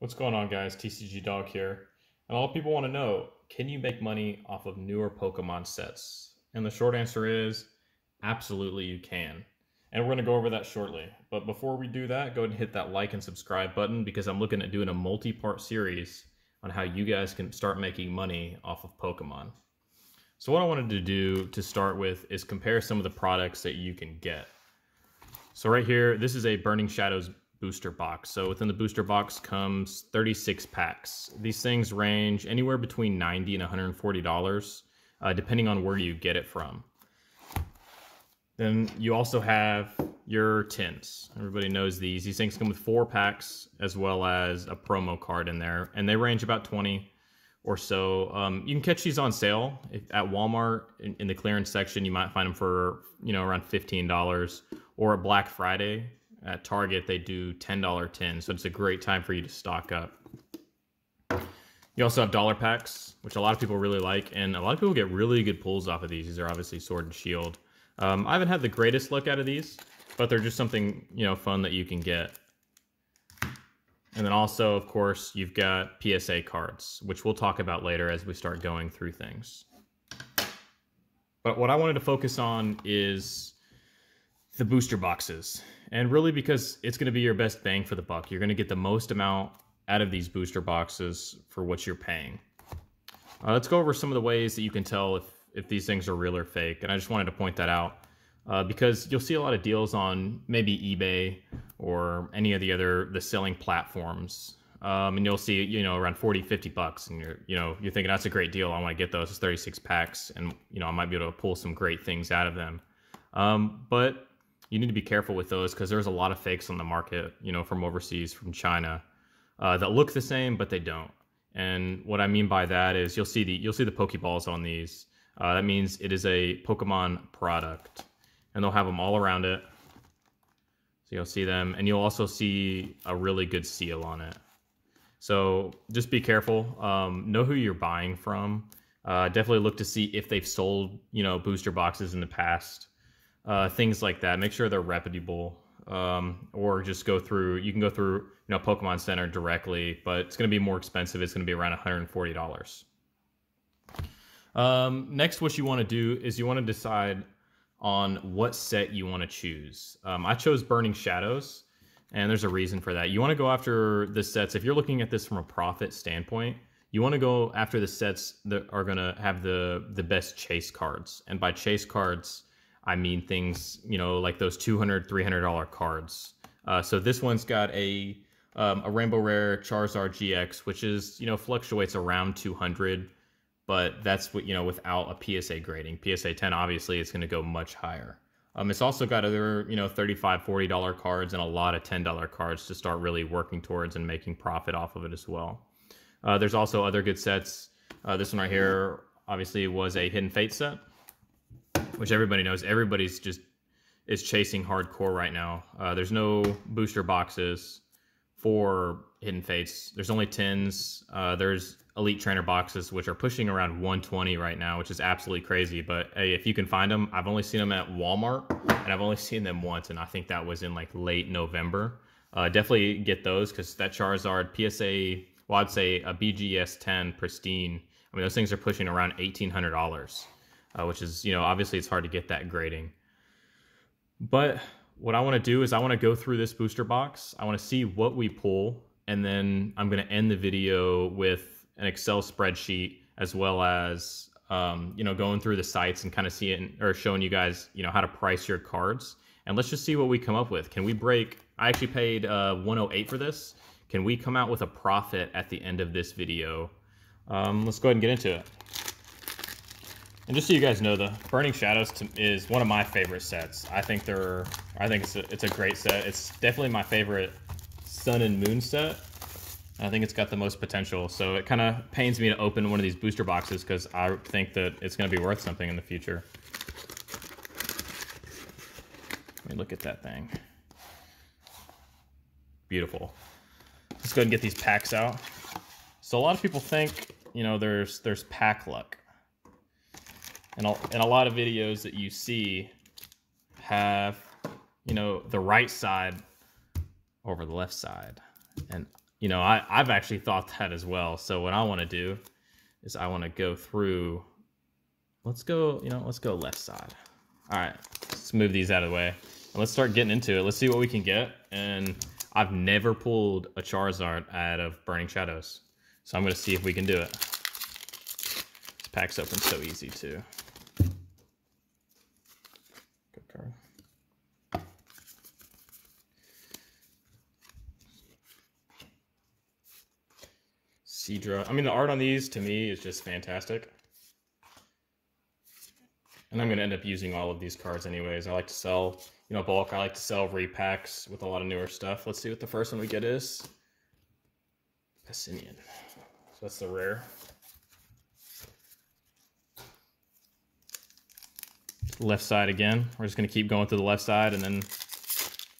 What's going on, guys? TCG Dog here. And a lot of people want to know can you make money off of newer Pokemon sets? And the short answer is absolutely you can. And we're going to go over that shortly. But before we do that, go ahead and hit that like and subscribe button because I'm looking at doing a multi part series on how you guys can start making money off of Pokemon. So, what I wanted to do to start with is compare some of the products that you can get. So, right here, this is a Burning Shadows booster box. So within the booster box comes 36 packs. These things range anywhere between 90 and 140 dollars, uh, depending on where you get it from. Then you also have your tins. Everybody knows these. These things come with four packs as well as a promo card in there, and they range about 20 or so. Um, you can catch these on sale if, at Walmart in, in, the clearance section. You might find them for you know around fifteen dollars, or at Black Friday at Target, they do $10 tins, so it's a great time for you to stock up. You also have dollar packs, which a lot of people really like, and a lot of people get really good pulls off of these. These are obviously Sword and Shield. Um, I haven't had the greatest look out of these, but they're just something you know fun that you can get. And then also, of course, you've got PSA cards, which we'll talk about later as we start going through things. But what I wanted to focus on is the booster boxes. And really because it's going to be your best bang for the buck. You're going to get the most amount out of these booster boxes for what you're paying. Uh, let's go over some of the ways that you can tell if, if these things are real or fake. And I just wanted to point that out uh, because you'll see a lot of deals on maybe eBay or any of the other the selling platforms. Um, and you'll see, you know, around 40, 50 bucks. And you're, you know, you're thinking that's a great deal. I want to get those. It's 36 packs. And, you know, I might be able to pull some great things out of them. Um, but you need to be careful with those because there's a lot of fakes on the market, you know, from overseas, from China, uh, that look the same but they don't. And what I mean by that is you'll see the you'll see the Pokeballs on these. Uh, that means it is a Pokemon product, and they'll have them all around it. So you'll see them, and you'll also see a really good seal on it. So just be careful. Um, know who you're buying from. Uh, definitely look to see if they've sold you know booster boxes in the past uh, things like that. Make sure they're reputable, um, or just go through. You can go through, you know, Pokemon Center directly, but it's going to be more expensive. It's going to be around one hundred and forty dollars. Um, next, what you want to do is you want to decide on what set you want to choose. Um, I chose Burning Shadows, and there's a reason for that. You want to go after the sets if you're looking at this from a profit standpoint. You want to go after the sets that are going to have the the best chase cards, and by chase cards, I mean things, you know, like those $200, $300 cards. Uh, so this one's got a um, a Rainbow Rare Charizard GX, which is, you know, fluctuates around 200, but that's what, you know, without a PSA grading. PSA 10, obviously, it's going to go much higher. Um, it's also got other, you know, $35, $40 cards and a lot of $10 cards to start really working towards and making profit off of it as well. Uh, there's also other good sets. Uh, this one right here, obviously, was a Hidden Fate set which everybody knows. Everybody's just is chasing hardcore right now. Uh, there's no booster boxes for Hidden Fates. There's only tins. Uh, there's Elite Trainer boxes, which are pushing around 120 right now, which is absolutely crazy. But hey, if you can find them, I've only seen them at Walmart, and I've only seen them once, and I think that was in like late November. Uh, definitely get those because that Charizard PSA, well, I'd say a BGS 10 pristine. I mean, those things are pushing around $1,800 uh, which is, you know, obviously it's hard to get that grading. But what I want to do is I want to go through this booster box. I want to see what we pull, and then I'm going to end the video with an Excel spreadsheet as well as, um, you know, going through the sites and kind of seeing or showing you guys, you know, how to price your cards. And let's just see what we come up with. Can we break? I actually paid uh, 108 for this. Can we come out with a profit at the end of this video? Um, let's go ahead and get into it. And just so you guys know, the Burning Shadows is one of my favorite sets. I think they're, I think it's a, it's a great set. It's definitely my favorite Sun and Moon set. I think it's got the most potential. So it kind of pains me to open one of these booster boxes because I think that it's going to be worth something in the future. Let me look at that thing. Beautiful. Let's go and get these packs out. So a lot of people think, you know, there's there's pack luck and a, and a lot of videos that you see have, you know, the right side over the left side. And you know, I, I've actually thought that as well. So what I want to do is I want to go through, let's go, you know, let's go left side. All right, let's move these out of the way. And let's start getting into it. Let's see what we can get. And I've never pulled a Charizard out of Burning Shadows. So I'm going to see if we can do it. This pack's open so easy too. Good card. I mean, the art on these to me is just fantastic. And I'm going to end up using all of these cards anyways. I like to sell, you know, bulk. I like to sell repacks with a lot of newer stuff. Let's see what the first one we get is. Passimian. So that's the rare. Left side again. We're just going to keep going to the left side and then,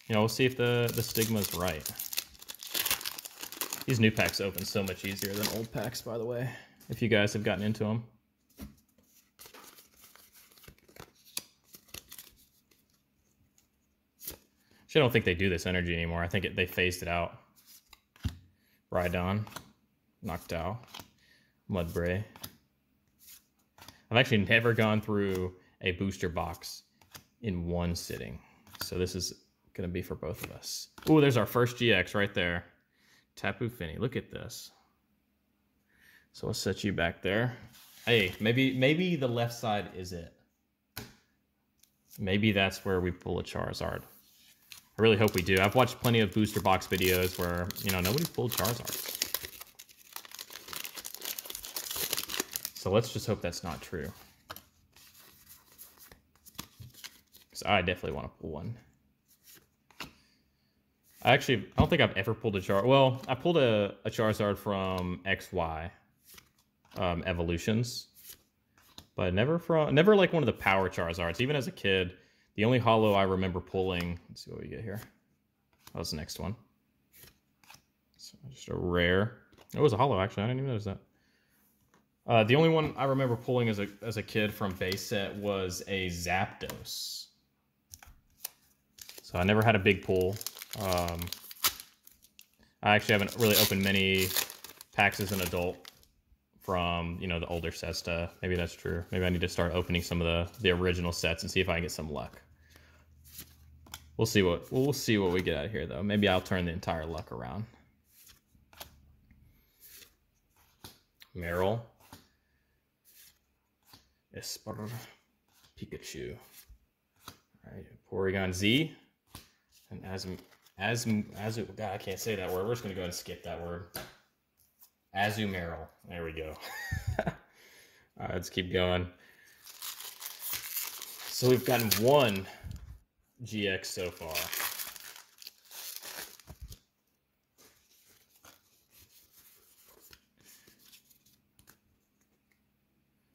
you know, we'll see if the, the stigma is right. These new packs open so much easier than old packs, by the way, if you guys have gotten into them. Actually, I don't think they do this energy anymore. I think it, they phased it out. Rhydon, Noctowl, Mudbray. I've actually never gone through a booster box in one sitting. So this is going to be for both of us. Oh, there's our first GX right there. Tapu Fini. Look at this. So I'll set you back there. Hey, maybe maybe the left side is it. Maybe that's where we pull a Charizard. I really hope we do. I've watched plenty of booster box videos where, you know, nobody's pulled Charizard. So let's just hope that's not true. Because I definitely want to pull one. I actually, I don't think I've ever pulled a Char. Well, I pulled a, a Charizard from XY um, Evolutions, but never from, never like one of the power Charizards. Even as a kid, the only Holo I remember pulling. Let's see what we get here. That was the next one. So just a rare. It was a Holo actually. I didn't even notice that. Uh, the only one I remember pulling as a as a kid from base set was a Zapdos. So I never had a big pull. Um, I actually haven't really opened many packs as an adult from you know the older sets to maybe that's true. Maybe I need to start opening some of the the original sets and see if I can get some luck. We'll see what we'll see what we get out of here though. Maybe I'll turn the entire luck around. Marill. Espurr. Pikachu. Alright, Porygon Z. And as as as God, I can't say that word. We're just gonna go and skip that word. Azumarill. There we go. All right, let's keep going. So we've gotten one GX so far.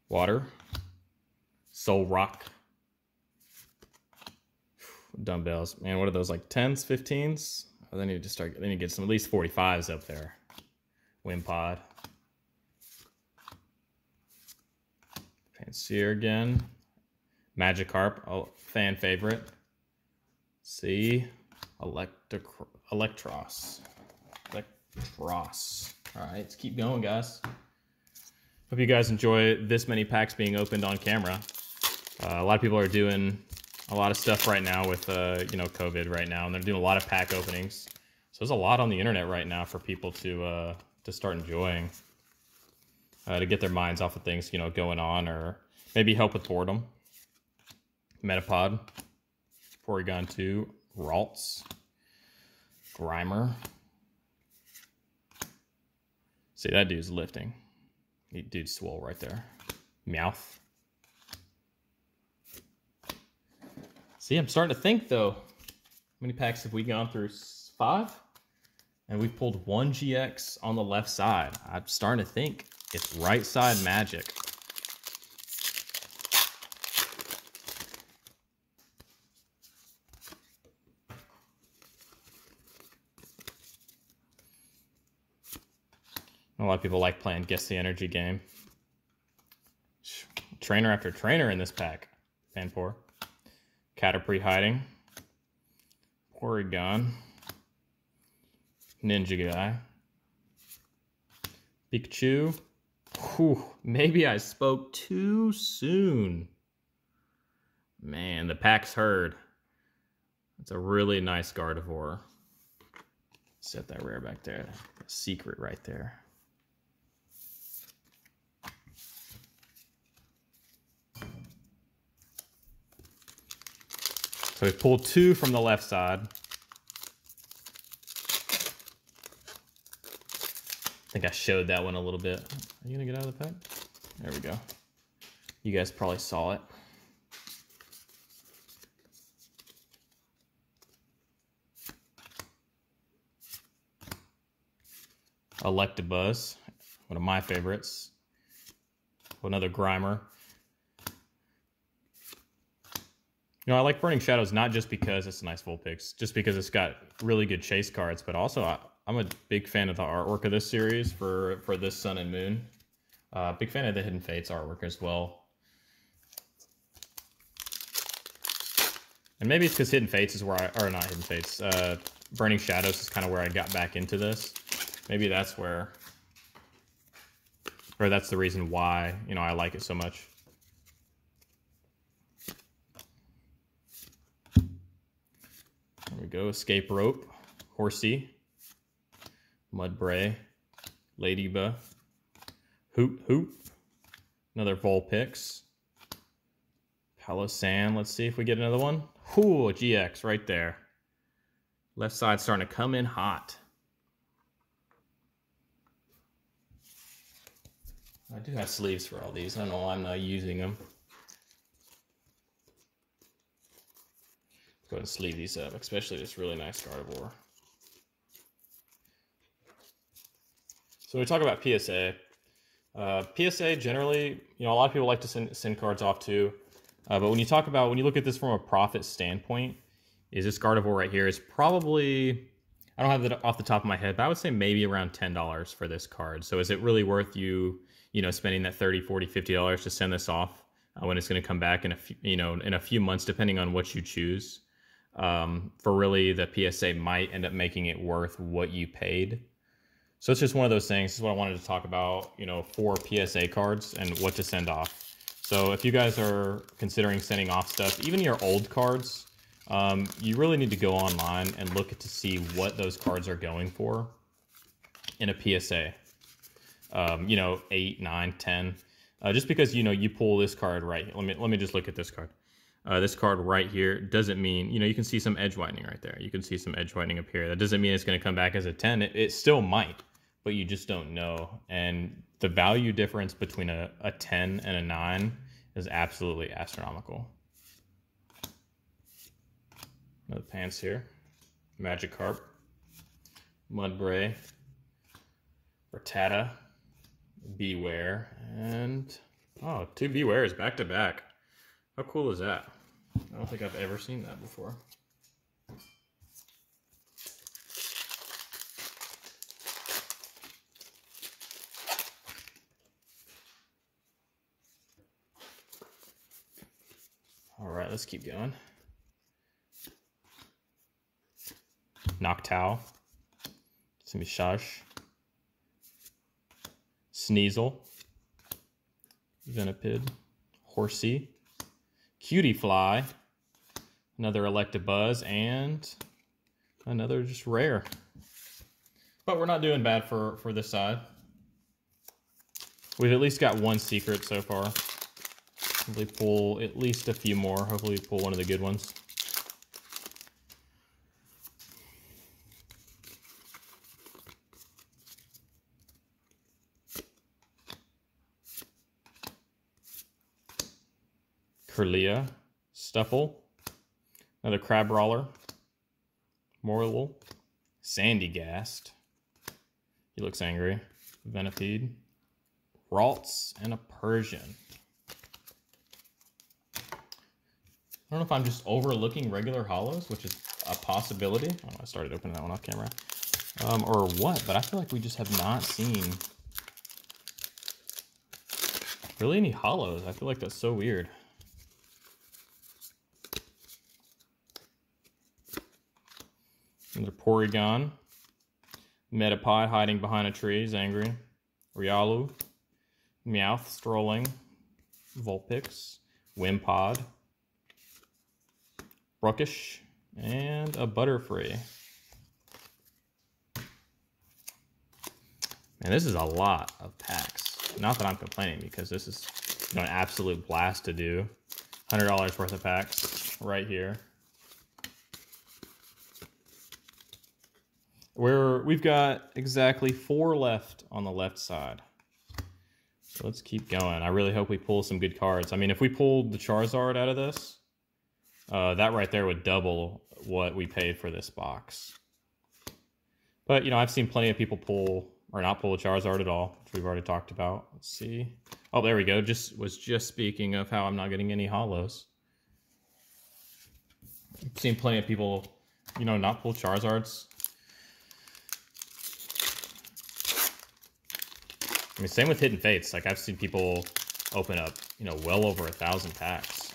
Water. Solrock dumbbells. Man, what are those like 10s, 15s? Oh, they need to start. They need to get some at least 45s up there. Wimpod. Pansear again. Magikarp, a fan favorite. See, Electro Electros. Electros. All right, let's keep going, guys. Hope you guys enjoy this many packs being opened on camera. Uh, a lot of people are doing a lot of stuff right now with uh, you know COVID right now, and they're doing a lot of pack openings. So there's a lot on the internet right now for people to uh, to start enjoying, uh, to get their minds off of things you know going on, or maybe help with boredom. Metapod, Porygon 2, Ralts, Grimer. See, that dude's lifting. Dude's swole right there. Meowth. See, I'm starting to think though. How many packs have we gone through? Five? And we've pulled one GX on the left side. I'm starting to think it's right side magic. A lot of people like playing Guess the Energy game. Trainer after trainer in this pack. Panpour. Caterpie hiding. Porygon. Ninja guy. Pikachu. Whew, maybe I spoke too soon. Man, the pack's heard. It's a really nice Gardevoir. Set that rare back there. Secret right there. So we pulled two from the left side. I think I showed that one a little bit. Are you gonna get out of the pack? There we go. You guys probably saw it. Electabuzz, one of my favorites. Another Grimer. You know, I like Burning Shadows not just because it's a nice Vulpix, just because it's got really good chase cards, but also I, am a big fan of the artwork of this series for for this Sun and Moon. Uh, big fan of the Hidden Fates artwork as well. And maybe it's because Hidden Fates is where I, or not Hidden Fates, uh, Burning Shadows is kind of where I got back into this. Maybe that's where, or that's the reason why, you know, I like it so much. There we go. Escape rope, horsey, mudbray, ladybug, hoot hoot, another Vulpix, Palossand. Let's see if we get another one. Ooh, GX right there. Left side starting to come in hot. I do have sleeves for all these. I don't know why I'm not using them. Go and sleeve these up, especially this really nice Gardevoir. So we talk about PSA. Uh, PSA generally, you know, a lot of people like to send, send cards off too. Uh, but when you talk about, when you look at this from a profit standpoint, is this Gardevoir right here is probably, I don't have it off the top of my head, but I would say maybe around $10 for this card. So is it really worth you, you know, spending that 30, 40, $50 to send this off uh, when it's going to come back in a few, you know, in a few months, depending on what you choose? Um, for really the PSA might end up making it worth what you paid. So it's just one of those things. This is what I wanted to talk about, you know, for PSA cards and what to send off. So if you guys are considering sending off stuff, even your old cards, um, you really need to go online and look to see what those cards are going for in a PSA. Um, you know, eight, nine, ten. Uh, just because you know you pull this card right. Let me let me just look at this card uh, this card right here doesn't mean, you know, you can see some edge widening right there. You can see some edge widening up here. That doesn't mean it's going to come back as a 10. It, it, still might, but you just don't know. And the value difference between a, a 10 and a 9 is absolutely astronomical. Another Pansear. Magikarp. Mudbray. Rattata. Bewear. And, oh, two Bewears back to back. How cool is that? I don't think I've ever seen that before. All right, let's keep going. Noctowl, Simishash, Sneasel, Venipede, Horsey, Cutiefly, another Electabuzz, and another just rare. But we're not doing bad for, for this side. We've at least got one secret so far. Hopefully pull at least a few more. Hopefully pull one of the good ones. Kirlia, Stufful, another Crabrawler, Morelull, Sandygast. He looks angry. Venipede, Ralts, and a Persian. I don't know if I'm just overlooking regular holos, which is a possibility. Oh, I started opening that one off camera. Um, or what, but I feel like we just have not seen really any holos. I feel like that's so weird. Another Porygon. Metapod hiding behind a tree. He's angry. Riolu, Meowth, Strolling, Vulpix, Wimpod, Bruxish, and a Butterfree. And this is a lot of packs. Not that I'm complaining because this is you know, an absolute blast to do. $100 worth of packs right here. We're, we've got exactly four left on the left side. So let's keep going. I really hope we pull some good cards. I mean, if we pulled the Charizard out of this, uh, that right there would double what we paid for this box. But, you know, I've seen plenty of people pull or not pull a Charizard at all, which we've already talked about. Let's see. Oh, there we go. Just was just speaking of how I'm not getting any holos. I've seen plenty of people, you know, not pull Charizards. I mean, same with Hidden Fates. Like, I've seen people open up, you know, well over a thousand packs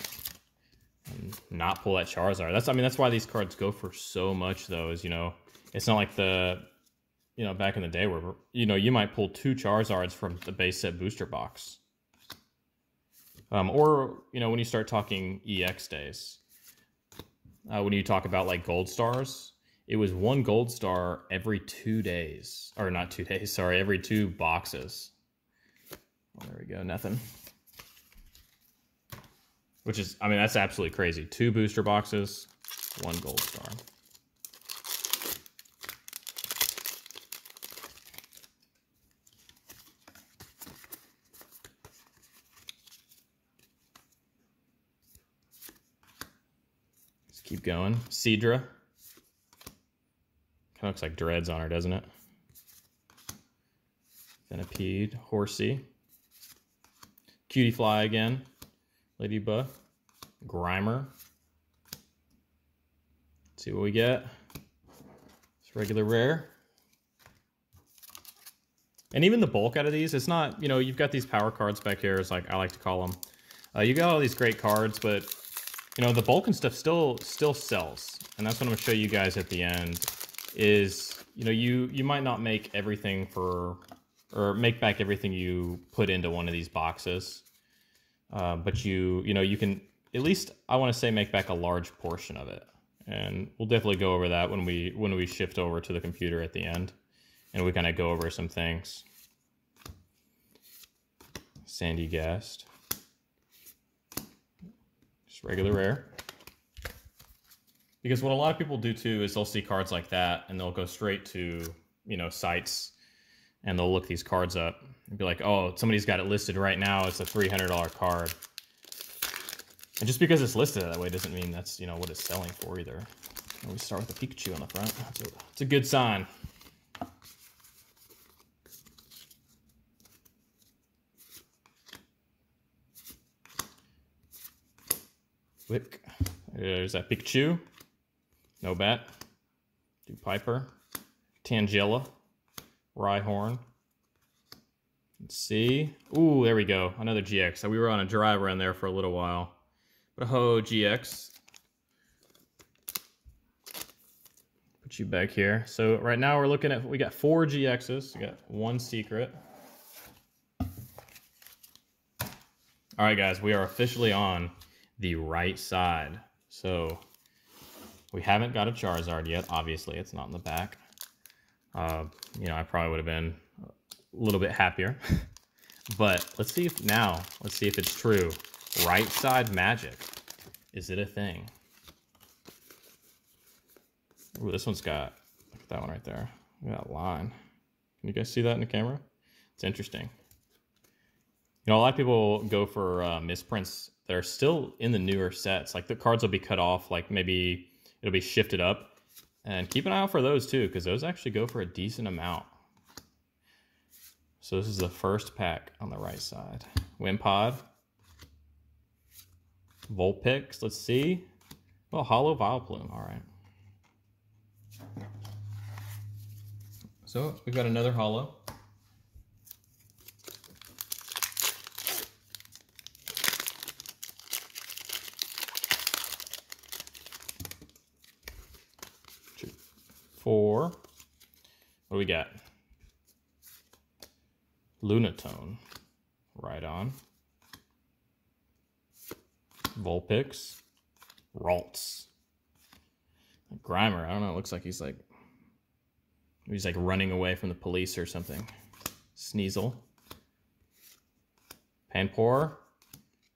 and not pull that Charizard. That's, I mean, that's why these cards go for so much, though, is, you know, it's not like the you know, back in the day where, you know, you might pull two Charizards from the base set booster box. Um, or, you know, when you start talking EX days, uh, when you talk about like gold stars, it was one gold star every two days. Or not two days, sorry, every two boxes. Oh, there we go, nothing. Which is, I mean, that's absolutely crazy. Two booster boxes, one gold star. Let's keep going. Seadra. Kind of looks like dreads on her, doesn't it? Venipede, Horsey. Cutiefly again. Ladybug. Grimer. Let's see what we get. It's regular rare. And even the bulk out of these, it's not, you know, you've got these power cards back here, as like I like to call them. Uh, you got all these great cards, but you know, the bulk and stuff still still sells. And that's what I'm gonna show you guys at the end is, you know, you, you might not make everything for, or make back everything you put into one of these boxes. Uh, but you, you know, you can at least, I want to say make back a large portion of it. And we'll definitely go over that when we, when we shift over to the computer at the end and we kind of go over some things. Sandygast, Just regular rare. Because what a lot of people do too is they'll see cards like that and they'll go straight to, you know, sites and they'll look these cards up and be like, oh, somebody's got it listed right now. It's a $300 card. And just because it's listed that way doesn't mean that's, you know, what it's selling for either. And we start with a Pikachu on the front. That's a, that's a good sign. Wicke. There's that Pikachu. No bat. Dewpider. Tangela. Rhyhorn. Let's see. Ooh, there we go. Another GX. So we were on a drive around there for a little while. But ho, GX. Put you back here. So right now we're looking at, we got four GXs. We got one secret. All right, guys, we are officially on the right side. So we haven't got a Charizard yet. Obviously, it's not in the back. Uh, you know, I probably would have been a little bit happier. but let's see if now, let's see if it's true. Right side magic. Is it a thing? Ooh, this one's got, look at that one right there. Look at that line. Can you guys see that in the camera? It's interesting. You know, a lot of people go for uh, misprints that are still in the newer sets. Like the cards will be cut off, like maybe it'll be shifted up. And keep an eye out for those too, because those actually go for a decent amount. So this is the first pack on the right side. Wimpod. Vulpix, let's see. Well, Holo Vileplume, all right. So we've got another Holo. Four. What do we got? Lunatone. Right on. Vulpix. Ralts. Grimer, I don't know, it looks like he's like he's like running away from the police or something. Sneasel. Panpour.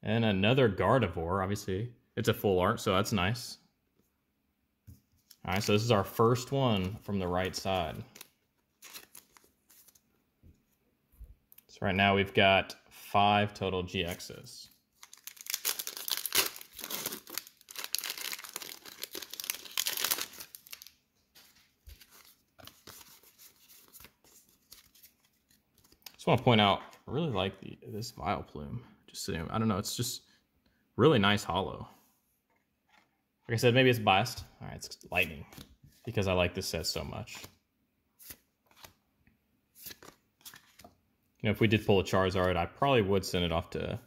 And another Gardevoir, obviously. It's a full art, so that's nice. All right, so this is our first one from the right side. So right now we've got five total GXs. Just want to point out, I really like the this Vileplume. Just so I don't know, it's just really nice holo. Like I said, maybe it's biased. All right, it's lightning because I like this set so much. You know, if we did pull a Charizard, I probably would send it off to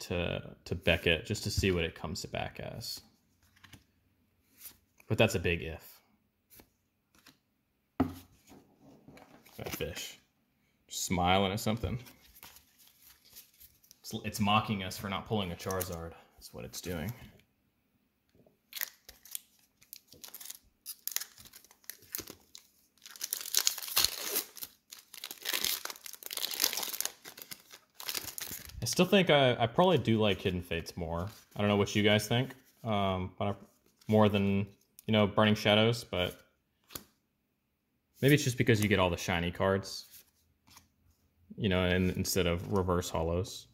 to to Beckett just to see what it comes back as. But that's a big if. That fish smiling at something. It's, it's mocking us for not pulling a Charizard. That's what it's doing. Still think I, I probably do like Hidden Fates more. I don't know what you guys think, um, but I, more than you know Burning Shadows. But maybe it's just because you get all the shiny cards you know, and instead of reverse holos.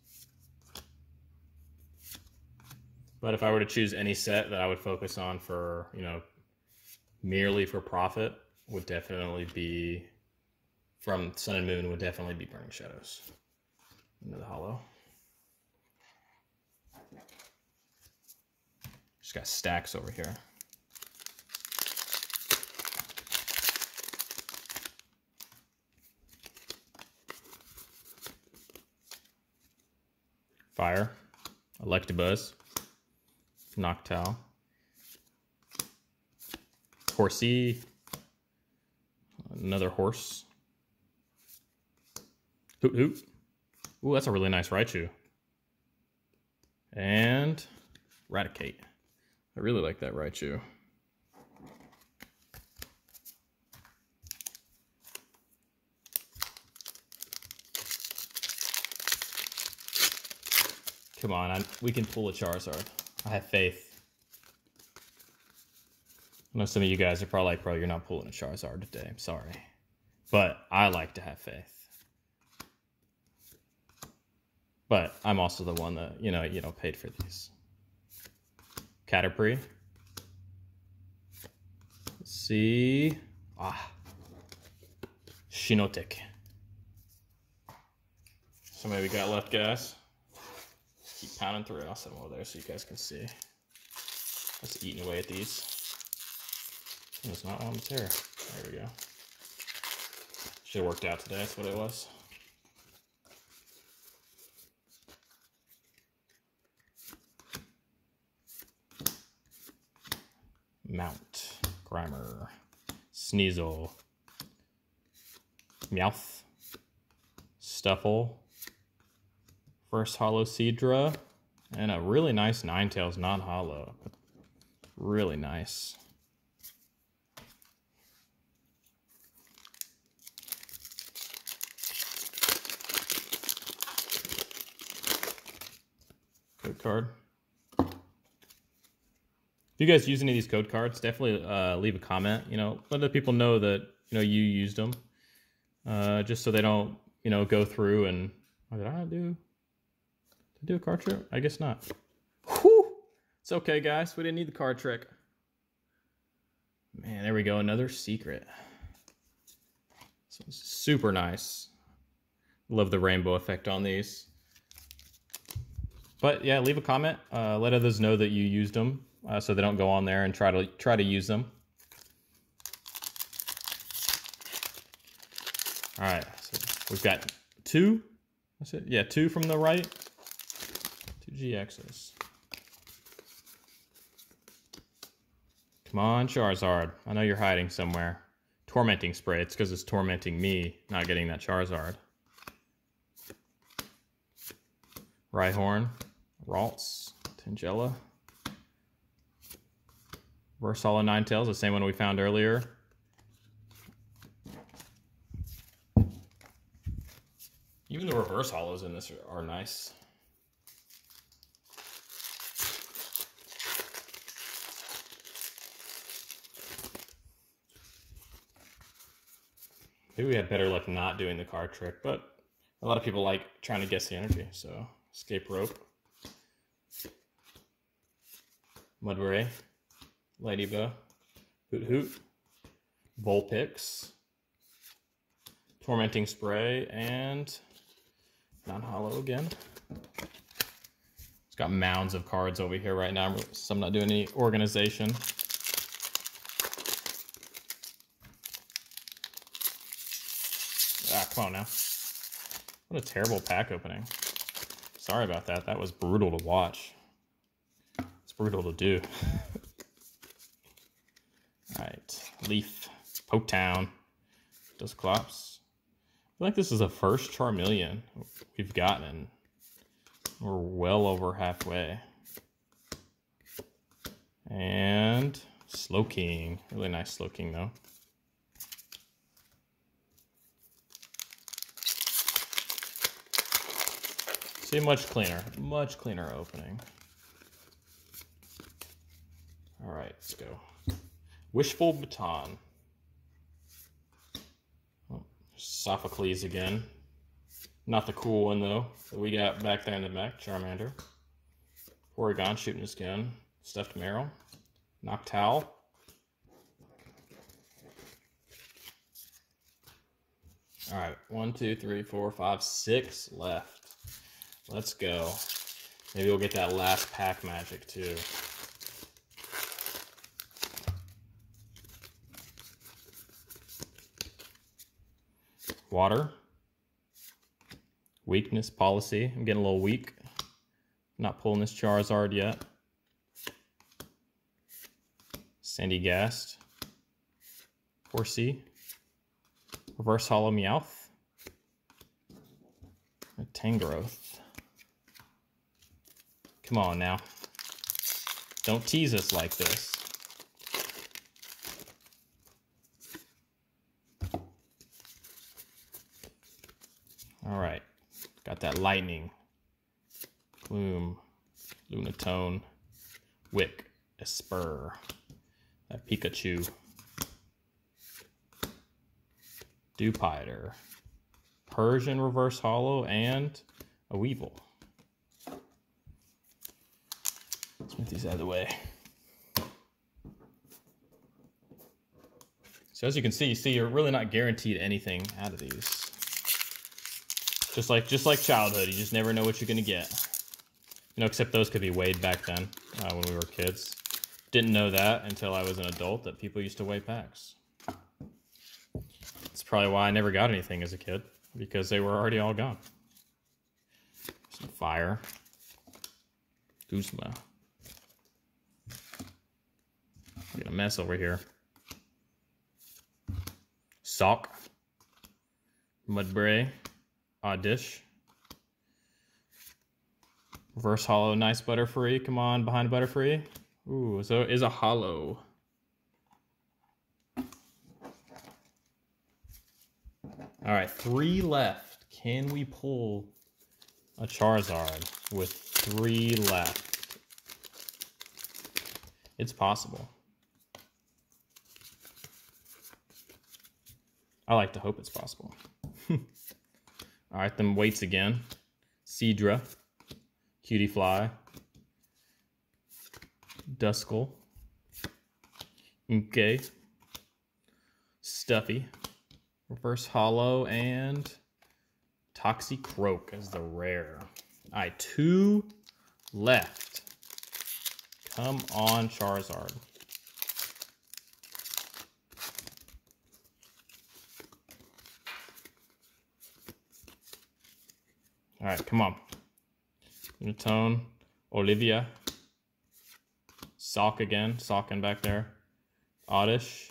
But if I were to choose any set that I would focus on for, you know, merely for profit, would definitely be from Sun and Moon would definitely be Burning Shadows. Into the holo. Got stacks over here. Fire, Electabuzz, Noctowl, Horsey, another horse, Hoot Hoot. Ooh, that's a really nice Raichu. And Raticate. I really like that Raichu. Come on, I, we can pull a Charizard. I have faith. I know some of you guys are probably like, bro, you're not pulling a Charizard today. I'm sorry. But I like to have faith. But I'm also the one that, you know, you know, paid for these. Caterpie. Let's see. Ah. Shiinotic. So maybe got left, guys keep pounding through. I'll set them over there so you guys can see. Let's eating away at these. There's not one there. There we go. Should have worked out today. That's what it was. Mount, Grimer, Sneasel, Meowth, Stufful, First holo Seadra. And a really nice Ninetales non-holo. Really nice. Code card. You guys use any of these code cards, definitely uh, leave a comment. You know, let the people know that you know you used them, uh, just so they don't you know go through and what did I do? do a card trick? I guess not. Whew! It's okay, guys. We didn't need the card trick. Man, there we go. Another secret. super nice. Love the rainbow effect on these. But yeah, leave a comment. Uh, let others know that you used them, uh, so they don't go on there and try to try to use them. All right, so we've got two. That's it. Yeah, two from the right. two GXs. Come on, Charizard. I know you're hiding somewhere. Tormenting spray. It's because it's tormenting me not getting that Charizard. Rhyhorn, Ralts, Tangela. Reverse Ninetales, the same one we found earlier. Even the reverse holos in this are, nice. Maybe we had better luck not doing the card trick, but a lot of people like trying to guess the energy, so escape rope. Mudbray, Ladybug, Hoot Hoot, Vulpix, Tormenting Spray, and non-holo again. It's got mounds of cards over here right now, so I'm not doing any organization. Ah, come on now. What a terrible pack opening. Sorry about that. That was brutal to watch. It's brutal to do. Leaf. Poketown. Dusclops. I feel like this is the first Charmeleon we've gotten. We're well over halfway. And Slowking. Really nice Slowking though. See, much cleaner. Much cleaner opening. All right, let's go. Wishful Baton. Oh, Sophocles again. Not the cool one, though, that we got back there in the back. Charmander. Porygon shooting his gun. Stuffed Marill. Noctowl. All right, one, two, three, four, five, six left. Let's go. Maybe we'll get that last pack magic too. Water. Weakness policy. I'm getting a little weak. Not pulling this Charizard yet. Sandygast. Horsea. Reverse Holo Meowth. Tangrowth. Come on now. Don't tease us like this. All right. Got that lightning. plume, Lunatone. Wicke. Espurr. That Pikachu. Dewpider. Persian Reverse Holo and a Weevil. Let's move these out of the way. So as you can see, you see you're really not guaranteed anything out of these. Just like just like childhood, you just never know what you're gonna get. You know, except those could be weighed back then uh, when we were kids. Didn't know that until I was an adult that people used to weigh packs. That's probably why I never got anything as a kid because they were already all gone. Some fire. Guzma. Get a mess over here. Sock. Mudbray. Oddish. Reverse holo, nice Butterfree. Come on, behind Butterfree. Ooh, so it is a holo. All right, three left. Can we pull a Charizard with three left? It's possible. I like to hope it's possible. All right, then weights again. Seadra, Cutie Fly, Duskull, Inkay, Stuffy, Reverse Holo, and Toxicroak as the rare. All right, two left. Come on, Charizard. All right, come on. Tone, Olivia. Sock again, socking back there. Oddish.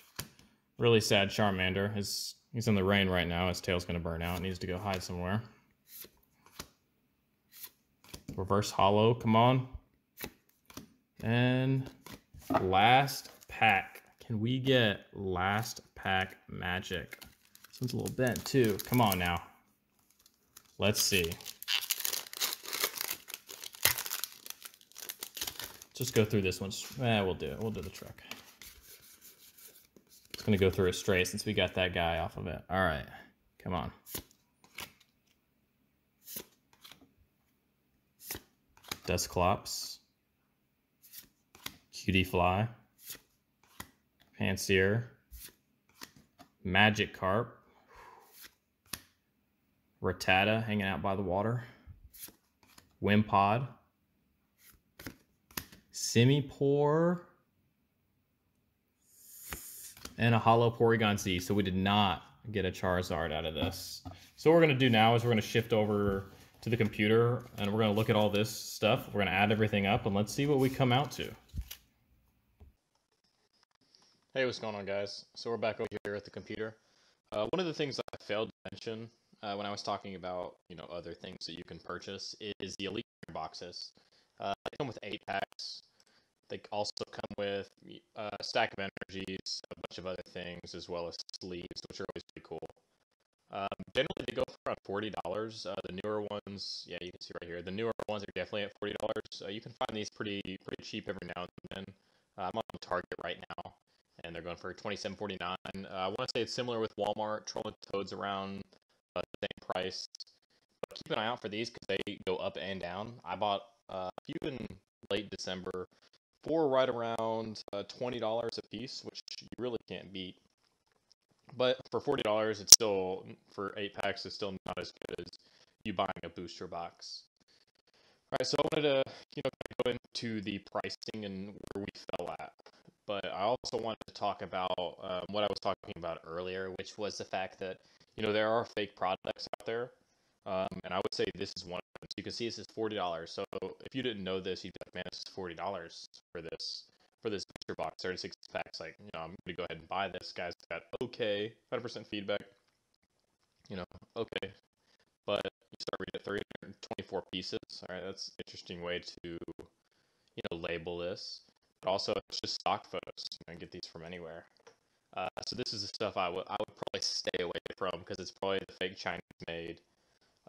Really sad Charmander. His, he's in the rain right now. His tail's going to burn out. Needs to go hide somewhere. Reverse holo, come on. And last pack. Can we get last pack magic? This one's a little bent too. Come on now. Let's see. Just go through this one. Eh, we'll do it. We'll do the truck. It's going to go through it straight since we got that guy off of it. All right. Come on. Dusclops. Cutiefly. Magikarp. Rattata hanging out by the water. Wimpod. Simipour. And a holo Porygon Z. So we did not get a Charizard out of this. So what we're going to do now is we're going to shift over to the computer and we're going to look at all this stuff. We're going to add everything up and let's see what we come out to. Hey, what's going on guys? So we're back over here at the computer. Uh, one of the things I failed to mention uh, when I was talking about, you know, other things that you can purchase is the Elite boxes. Uh, they come with eight packs. They also come with uh, a stack of energies, a bunch of other things, as well as sleeves, which are always pretty cool. Um, generally, they go for around forty dollars. Uh, the newer ones, yeah, you can see right here. The newer ones are definitely at forty dollars. Uh, you can find these pretty pretty cheap every now and then. Uh, I'm on Target right now, and they're going for twenty seven forty nine. Uh, I want to say it's similar with Walmart. Troll and Toads around uh, the same price. But keep an eye out for these because they go up and down. I bought uh, a few in late December for right around twenty dollars a piece, which you really can't beat. But for forty dollars, it's still for eight packs. It's still not as good as you buying a booster box. All right, so I wanted to you know go into the pricing and where we fell at, but I also wanted to talk about um, what I was talking about earlier, which was the fact that you know there are fake products out there, um, and I would say this is one. So you can see this is forty dollars. So if you didn't know this, you'd be like, man, this is forty dollars for this for this booster box, 36 packs, like, you know, I'm to go ahead and buy this. Guy's got okay, 100% feedback. You know, okay. But you start reading it 324 pieces. All right, that's interesting way to, you know, label this. But also, it's just stock photos. You can get these from anywhere. Uh, so this is the stuff I would I would probably stay away from because it's probably the fake Chinese made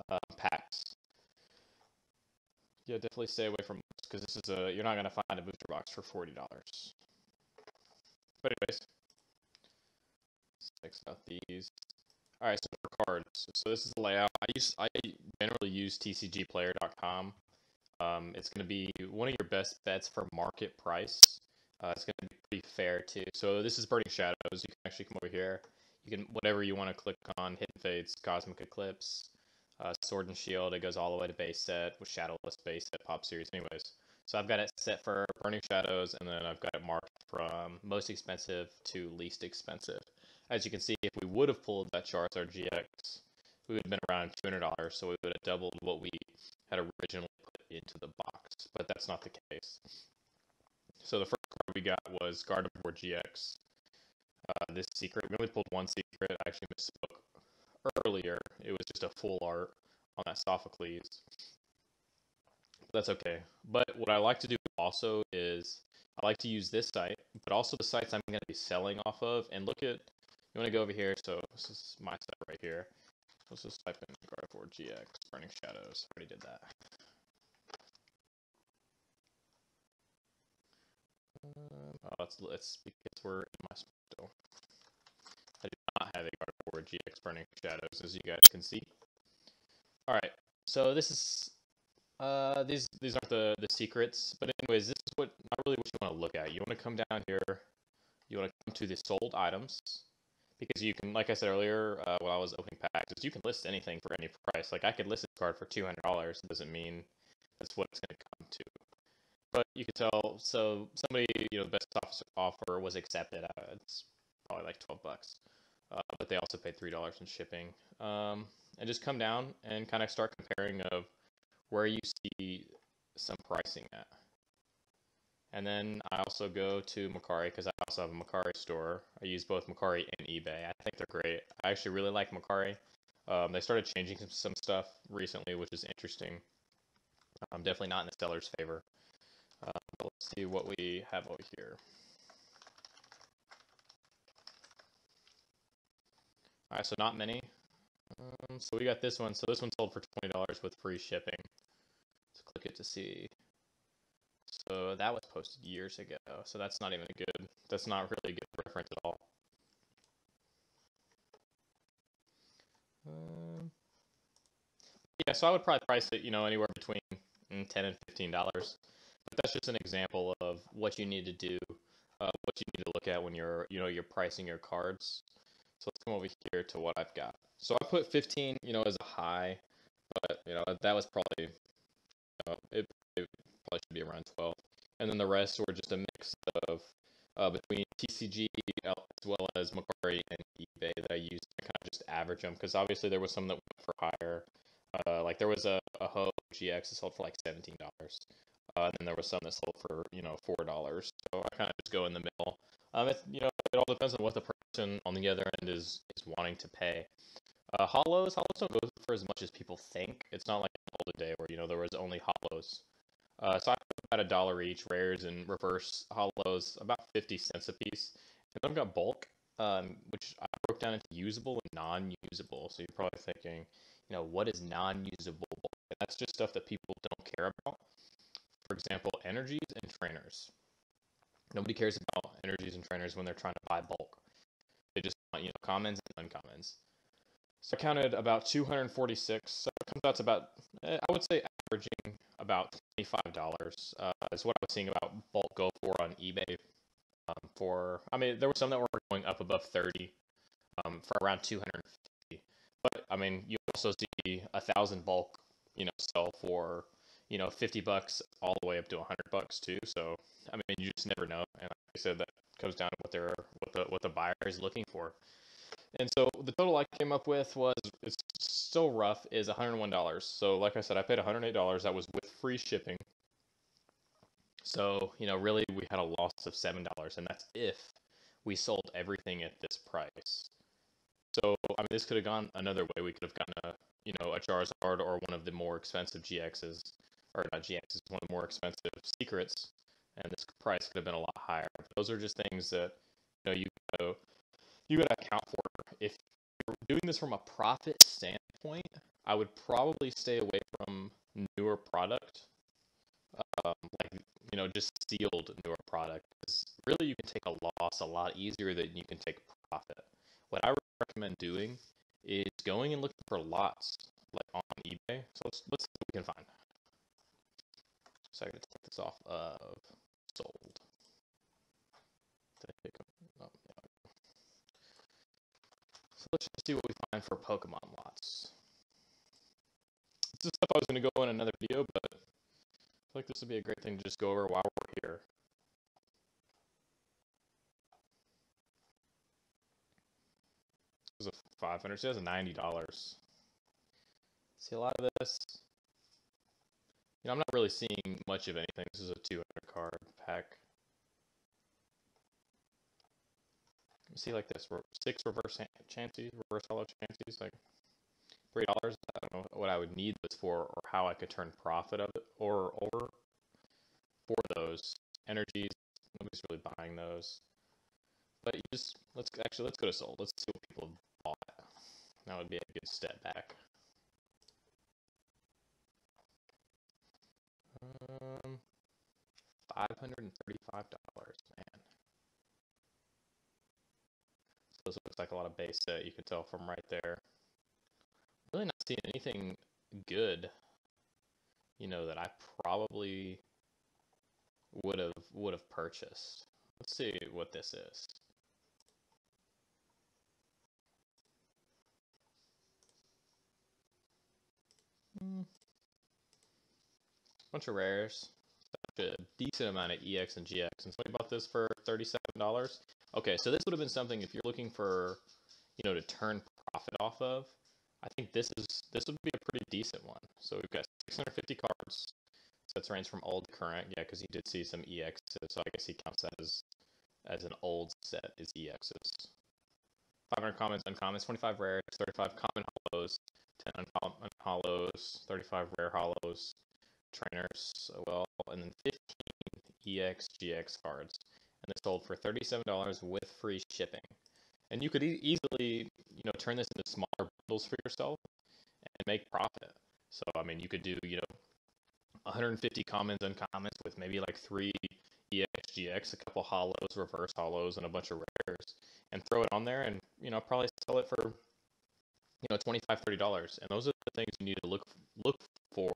uh, packs. Yeah, definitely stay away from this because this is a you're not gonna find a booster box for forty dollars. But anyways, let's out these. All right, so for cards, so this is the layout. I use I generally use TCGPlayer.com. Um, it's going to be one of your best bets for market price. Uh, it's going to be pretty fair too. So this is Burning Shadows. You can actually come over here. You can whatever you want to click on. Hidden Fates, Cosmic Eclipse, uh, Sword and Shield. It goes all the way to base set with Shadowless base set pop series. Anyways, so I've got it set for Burning Shadows, and then I've got it marked from most expensive to least expensive. As you can see, if we would have pulled that Charizard GX, we would have been around $200, so we would have doubled what we had originally put into the box, but that's not the case. So the first card we got was Gardevoir GX. Uh, this secret, we only pulled one secret. I actually misspoke earlier. It was just a full art on that Sophocles that's okay. But what I like to do also is I like to use this site, but also the sites I'm going to be selling off of. And look at, you want to go over here. So this is my site right here. Let's just type in Gardevoir GX Burning Shadows. Already did that. Um, oh, that's, that's because we're in my still. Have a Gardevoir GX Burning Shadows, as you guys can see. All right, so this is uh, these these aren't the the secrets, but anyways, this is what not really what you want to look at. You want to come down here. You want to come to the sold items because you can, like I said earlier, uh, while I was opening packs, you can list anything for any price. Like I could list this card for two hundred dollars. Doesn't mean that's what it's going to come to. But you can tell. So somebody, you know, the best offer was accepted. Uh, it's probably like twelve bucks, uh, but they also paid three dollars in shipping. Um, and just come down and kind of start comparing of where you see some pricing at. And then I also go to Mercari because I also have a Mercari store. I use both Mercari and eBay. I think they're great. I actually really like Mercari. Um, they started changing some, some stuff recently, which is interesting. Um, definitely not in the seller's favor. Uh, let's see what we have over here. All right, so not many. Um, so we got this one. So this one sold for twenty dollars with free shipping. Let's click it to see. So that was posted years ago. So that's not even a good. That's not really a good reference at all. Um, yeah, so I would probably price it, you know, anywhere between mm, ten and fifteen dollars. But that's just an example of what you need to do, uh, what you need to look at when you're, you know, you're pricing your cards. So let's come over to what I've got. So I put 15, you know, as a high, but you know that was probably, you know, it, it probably should be around 12. And then the rest were just a mix of uh, between TCG as well as Mercari and eBay that I used to kind of just average them because obviously there was some that went for higher. Uh, like there was a, a Ho-Oh GX that sold for like $17. Uh, and then there was some that sold for, you know, $4. So I kind of just go in the middle. Um, you know, it all depends on what the person on the other end is is wanting to pay. Uh, hollows holos don't go for as much as people think. It's not like an older day where you know there was only holos. Uh, so I about a dollar each, rares and reverse holos, about fifty cents a piece. And then I've got bulk, um, which I broke down into usable and non-usable. So you're probably thinking, you know, what is non-usable that's just stuff that people don't care about. For example, energies and trainers. Nobody cares about energies and trainers when they're trying to buy bulk. They just want, you know, commons and uncommons. So I counted about 246. So it comes out to about, eh, I would say, averaging about $25 uh, is what I was seeing about bulk go for on eBay. Um, for, I mean, there were some that were going up above 30 um, for around 250. But I mean, you also see a thousand bulk, you know, sell for you know, 50 bucks all the way up to 100 bucks too. So, I mean, you just never know. And like I said, that comes down to what they're, what the, what the buyer is looking for. And so the total I came up with was, it's still rough, is $101. So, like I said, I paid $108. That was with free shipping. So, you know, really we had a loss of $7. And that's if we sold everything at this price. So, I mean, this could have gone another way. We could have gotten a, you know, a Charizard or one of the more expensive GXs or not GX is one of the more expensive secrets, and this price could have been a lot higher. Those are just things that you know you go you got to account for. If you're doing this from a profit standpoint, I would probably stay away from newer product, um, like you know just sealed newer product. Because really, you can take a loss a lot easier than you can take profit. What I recommend doing is going and looking for lots like on eBay. So let's let's see what we can find. So I'm going to take this off of sold. Oh, yeah. So let's just see what we find for Pokemon lots. This is stuff I was going to go in another video, but I feel like this would be a great thing to just go over while we're here. This is a 500, so that's $90. See a lot of this know, I'm not really seeing much of anything. This is a 200 card pack. See like this, six reverse chances, reverse holo chances, like three dollars. I don't know what I would need this for, or how I could turn profit of it, or over for those energies. Nobody's really buying those, but you just let's actually let's go to sold. Let's see what people have bought. That would be a good step back. Um, five hundred and thirty-five dollars, man. So this looks like a lot of base set. You can tell from right there. Really not seeing anything good. You know that I probably would have would have purchased. Let's see what this is. Hmm bunch of rares, a decent amount of EX and GX. And somebody bought this for $37. Okay, so this would have been something if you're looking for, you know, to turn profit off of. I think this is this would be a pretty decent one. So we've got 650 cards. So that's range from old to current. Yeah, because you did see some EXs, so I guess he counts that as as an old set is EXs. 500 commons, uncommons, 25 rares, 35 common holos, 10 uncommon holos, 35 rare holos, trainers, well, and then 15 EX GX cards, and they sold for $37 with free shipping. And you could e- easily, you know, turn this into smaller bundles for yourself and make profit. So I mean, you could do, you know, 150 commons and comments with maybe like three EXGX, a couple holos, reverse holos, and a bunch of rares, and throw it on there, and you know, probably sell it for you know 25 30 dollars and those are the things you need to look look for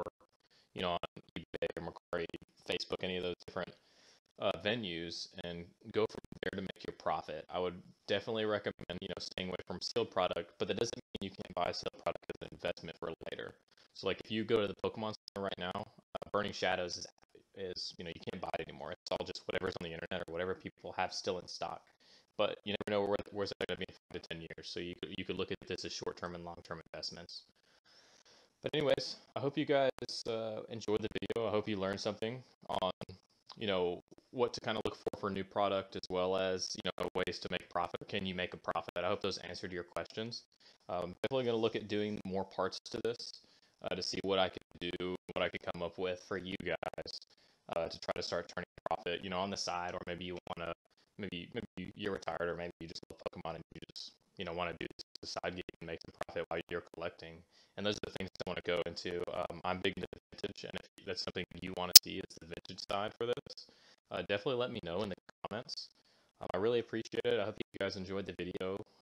you know on ebay or Mercari, facebook any of those different uh, venues and go from there to make your profit i would definitely recommend you know staying away from sealed product but that doesn't mean you can't buy a sealed product as an investment for later so like if you go to the pokemon center right now uh, burning shadows is is you know you can't buy it anymore it's all just whatever's on the internet or whatever people have still in stock but you never know where where's it going to be in five to ten years. So you you could look at this as short term and long term investments. But anyways, I hope you guys uh, enjoyed the video. I hope you learned something on you know what to kind of look for for a new product as well as you know ways to make profit. Can you make a profit? I hope those answered your questions. Um, definitely going to look at doing more parts to this uh, to see what I could do, what I could come up with for you guys uh, to try to start turning profit. You know, on the side, or maybe you want to maybe maybe you're retired or maybe you just love Pokemon and you just you know want to do this side gig and make some profit while you're collecting. And those are the things I want to go into. Um, I'm big into vintage, and if that's something you want to see is the vintage side for this, uh, definitely let me know in the comments. Um, I really appreciate it. I hope you guys enjoyed the video.